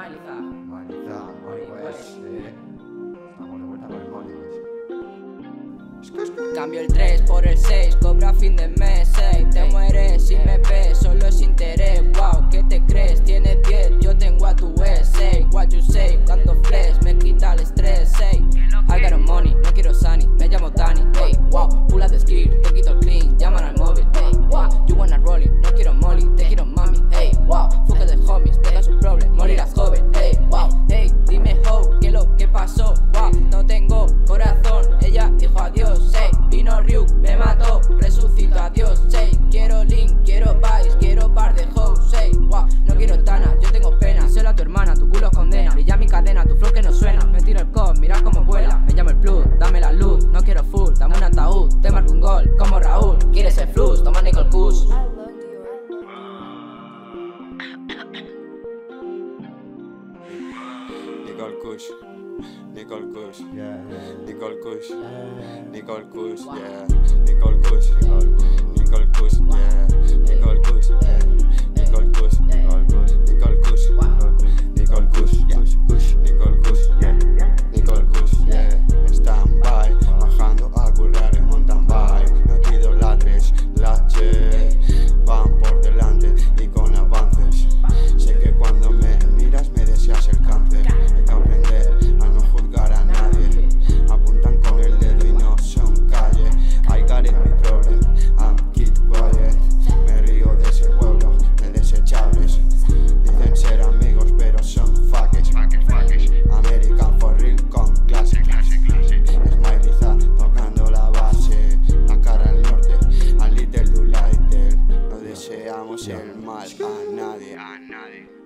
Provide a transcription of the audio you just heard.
Malta. Malta, eh. Estamos de vuelta con el pues. Cambio el 3 por el 6, cobra fin de mes, 6. Te mueres si me ves Nicole Kush. Nicole Kush. Yeah. Nicole Kush. Nicole Kush. Yeah. Nicole Kush. Nicole Kush. conoce yeah. el mal a nadie. A nadie.